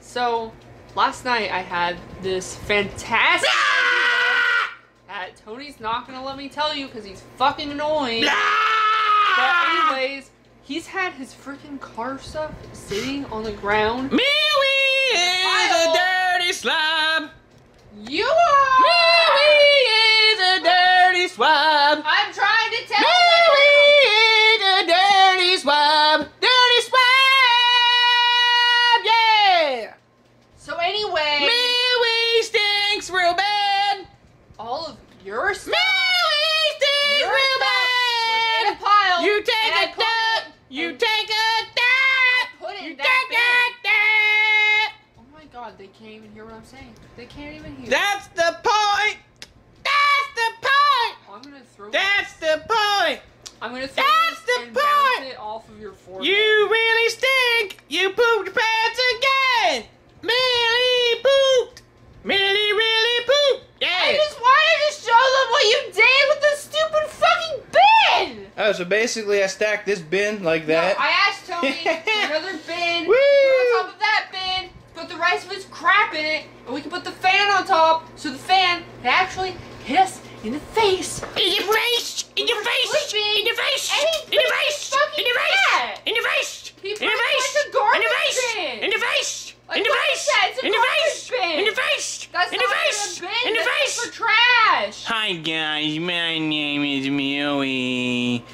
So, last night I had this fantastic that Tony's not gonna let me tell you because he's fucking annoying. But anyways, he's had his freaking car stuff sitting on the ground. Mealy in bad. a pile. You take a duck. You take a duck. put it You take a duck. Oh my god, they can't even hear what I'm saying. They can't even hear. That's the point. That's the point. I'm gonna throw. That's the point. I'm gonna throw That's this the and point. bounce it off of your forehead. You really stink. You pooped your pants again. Millie pooped. Millie really pooped. I Yeah. just wanted to show them what you did with the stupid fucking bin. Oh, so basically I stacked this bin like that. No, I asked Tony for another bin. Woo! Put on top of that bin, put the rest of his crap in it, and we can put the fan on top, so the fan can actually hit us in the face. in your face. In your face. Sleeping. In your face. And he's In your pretty face. fucking In your face. fat. In your face. He In put your it face. like a garbage In your face. bin. In your face. Like In your what I face. said, it's a In your garbage face. bin. In your face. That's In not your even face. a bin. In your That's face. for trash. Hi guys, my name is Millie, and I I don't poop. want this bin. I don't want this in We'll go here. find another bin I then. want one of these so they stack and it looks nice. Blah, And blah, it blah, has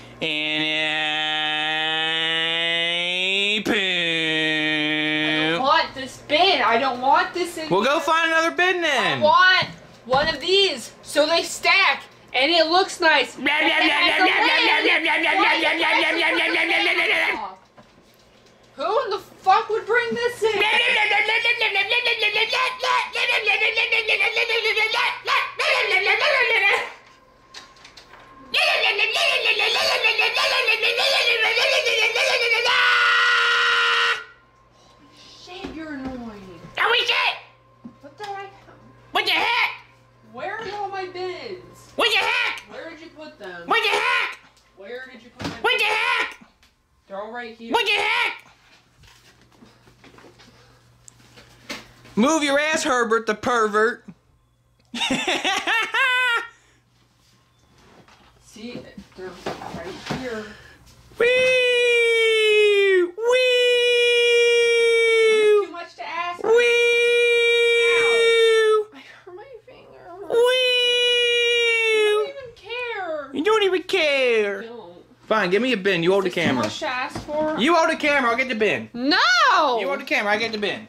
blah, a blah, lid. blah, blah, blah, blah, Why blah, you blah, guys blah, are blah, putting blah, the blah, blah, lid blah, off? Who in the fuck would bring this in? Shit, you're annoying. That was it. What the heck? What the heck? Where are all my bins? What the heck? Where did you put them? What the heck? Where did you put my What the heck? They're all right here. What the heck? Move your ass, Herbert the pervert. See, they're right here. Wee! Wee! Too much to ask. Wee! I hurt my finger. I Wee! don't even care. You don't even care. Don't. Fine, give me a bin. You hold the camera. Too much to ask for? You hold the camera. I'll get the bin. No. You hold the camera. I get the bin.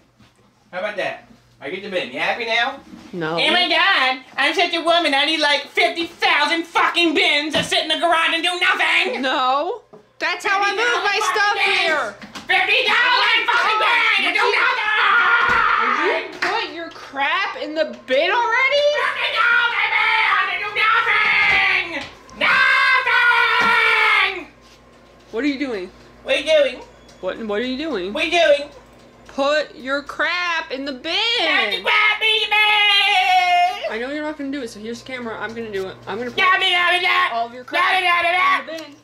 How about that? I get the bin. You happy now? No. Oh my god, I'm such a woman. I need like 50,000 fucking bins that sit in the garage and do nothing. No. That's how I move my stuff here. 50,000 fucking bins that do nothing. Did You put your crap in the bin already? What are you doing? What are you doing? What What are you doing? What are you doing? Put your crap in the bin. grab me the bin. I know you're not gonna do it, so here's the camera. I'm gonna do it. I'm gonna put all of your crap in the bin.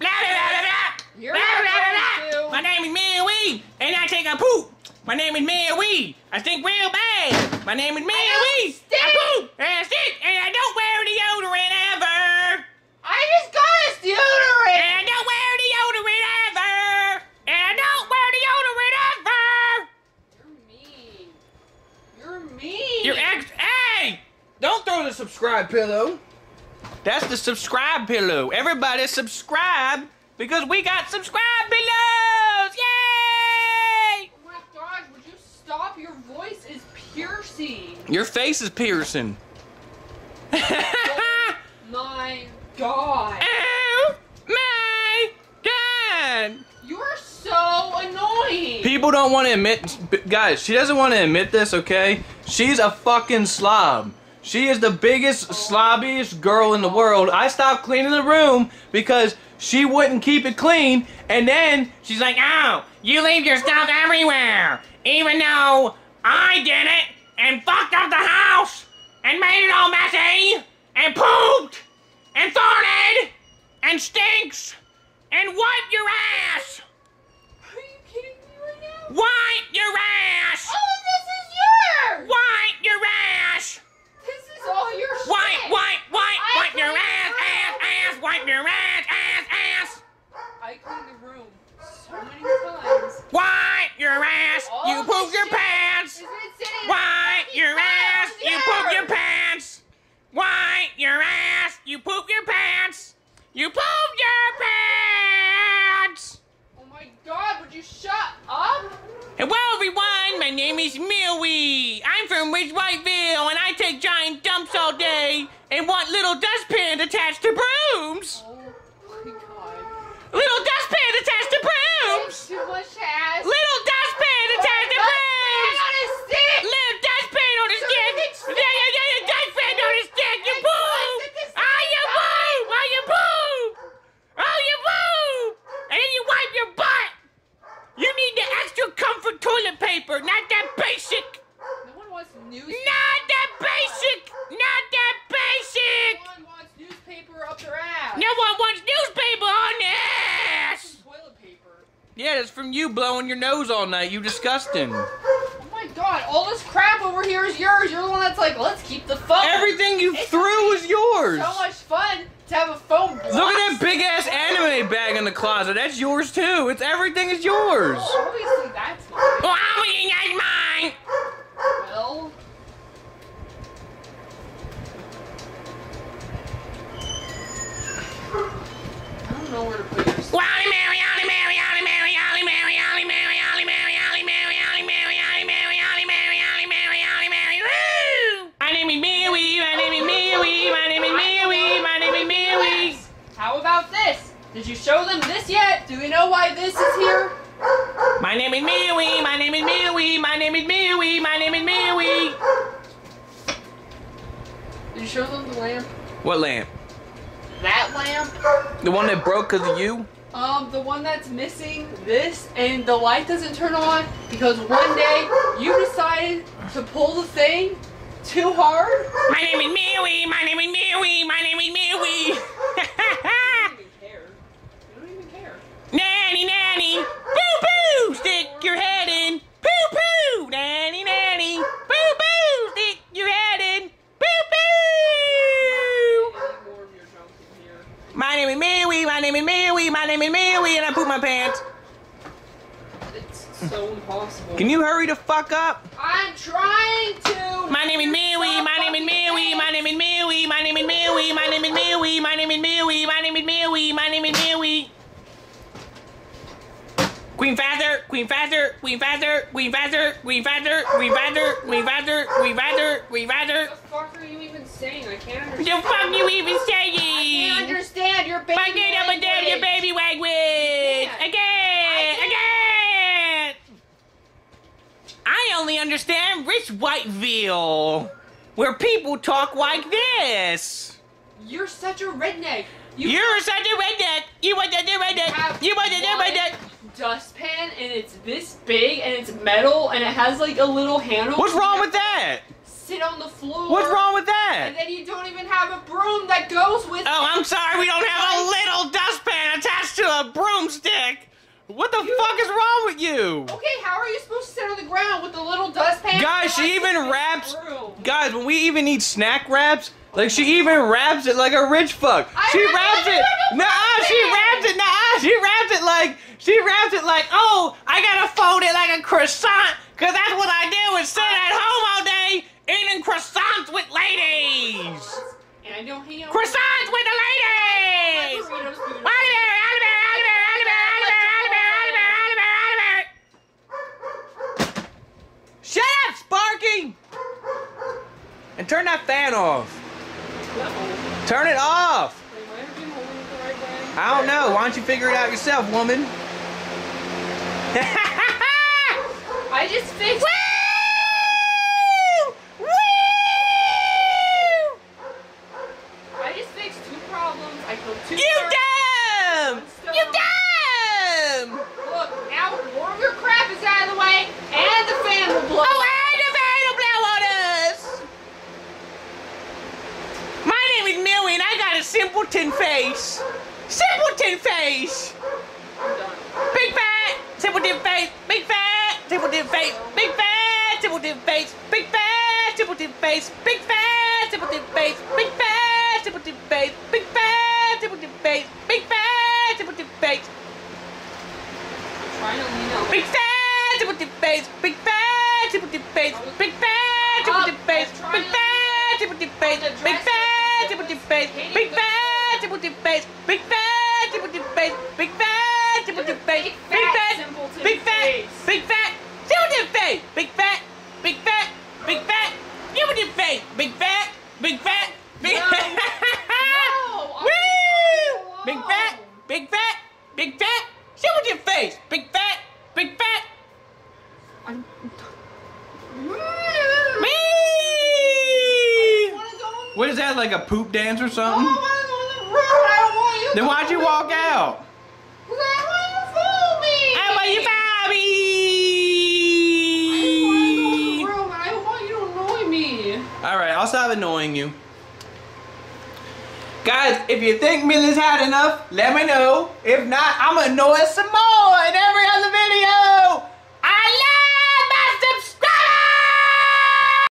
You're not going to. My name is Mia Wee, and I take a poop. My name is Mia Wee. I stink real bad. My name is Mia don't Wee. I poop and I stink, and I don't wear deodorant ever. I just got us deodorant. And I don't wear deodorant ever. And I don't wear deodorant ever. You're mean. You're mean. Your ex. Hey! Don't throw the subscribe pillow. That's the subscribe pillow. Everybody subscribe because we got subscribe pillows. Yay! Oh my gosh, would you stop? Your voice is piercing. Your face is piercing. Oh my god. oh my god! You're so annoying. People don't want to admit, guys. She doesn't want to admit this. Okay, she's a fucking slob. She is the biggest, slobbiest girl in the world. I stopped cleaning the room because she wouldn't keep it clean. And then she's like, oh, you leave your stuff everywhere. Even though I did it and fucked up the house and made it all messy and pooped and farted and stinks and wiped your ass. Are you kidding me right now? Wipe your ass. Oh! Wipe your ass, ass, ass! I cleaned the room so many times. Wipe your ass! All you poop your pants! Wipe your ass! You poop your pants! Wipe your ass! You poop your pants! You pooped your pants! Oh my god, would you shut up? Hello everyone, my name is Millie. I'm from Whiteville, and I take giant dumps all day and want little dustpans attached toilet paper, not that basic. No one wants news. Not that basic. Not that basic. No one wants newspaper up their ass. No one wants newspaper on their ass. Toilet paper. Yeah, that's from you blowing your nose all night. You disgusting. Oh my god, all this crap over here is yours. You're the one that's like, let's keep the phone. Everything you It's threw was yours. so much fun to have a phone. Look at that big ass anime bag in the closet. That's yours too. It's everything is yours. Oh, obviously, that's mine. Oh, I'm that's mine. Well, I don't know where to put your you show them the lamp? What lamp? That lamp? The one that broke because of you? Um, the one that's missing this, and the light doesn't turn on because one day you decided to pull the thing too hard. My name is Mary, my name is Mary, my name is Mary. You don't even care. You don't even care. nanny, nanny, boo boo, stick your head in. Poo poo, nanny, nanny, boo boo, stick your head in. Boo boo. Any more of your junk in here. My name is Mary, my name is Mary, my name is Mary, and I poop my pants. It's so impossible. Can you hurry the fuck up? I'm trying to. My name is Mary, my name is Mary, my name is Mary, my name is Mary, my name is Mary, my name is Mary, my name is Mary, my name is Mary. Queen faster, queen faster, queen faster, queen faster, queen faster, queen faster, queen faster, queen faster, queen faster. What the fuck are you even saying? I can't The understand. fuck you even I can't saying? understand your baby. Back it up and down your baby language. can't. Again, I again. I only understand Rich Whiteville, where people talk like this. You're such a redneck. You You're such a redneck. You want to do redneck. You want to do redneck. dustpan and it's this big and it's metal and it has like a little handle. What's wrong with that? Sit on the floor. What's wrong with that? And then you don't even have a broom that goes with. Oh, I'm sorry. We don't have a little dustpan attached to a broomstick. What the fuck is wrong with you? Okay, how are you supposed to sit on the ground with the little dustpan? Guys, she even wraps. Guys, when we even eat snack wraps, like she even wraps it like a rich fuck. I She wraps it Nah, she wraps it. Nah, she wraps it like she wraps it like oh, I gotta fold it like a croissant, cause that's what I do is sit at home all day eating croissants with ladies. And I don't hang out. Croissants with the ladies. Burritos, Turn it off. It? I don't know. Why don't you figure it out yourself, woman? I just fixed. Woo! Woo! I just fixed two problems. I killed two. You birds. dumb! You dumb! Look, now more of your crap is out of the way, and the fan will blow. Oh, up. and the fan will blow on us! My name is Millie, and I got a simpleton face. Simpleton face! Big fat, simpleton face, big fat, simpleton face, big fat, simpleton face, big fat, simpleton face, big fat, simpleton face, big fat, simpleton face, big fat, simpleton face, big fat, simpleton face, big fat, simpleton face, big fat, simpleton face, big fat, simpleton face, big fat, simpleton face, big fat, simpleton face, big fat, simpleton face, big fat, simpleton face, big fat, face, big fat, simpleton big fat, face. big fat, simpleton face, big fat, your face? Big fat? Big fat? Big fat? No, Woo! I'm Big alone. fat? Big fat? Big fat? Show with your face. Big fat? Big fat? I'm-! What is that, like a poop dance or something? Oh, Then why'd you walk out? Why you fool me? I bought you fool me. Why? Why I want you, Bobby! Alright, I'll stop annoying you. Guys, if you think Millie's had enough, let me know. If not, I'm gonna annoy some more. And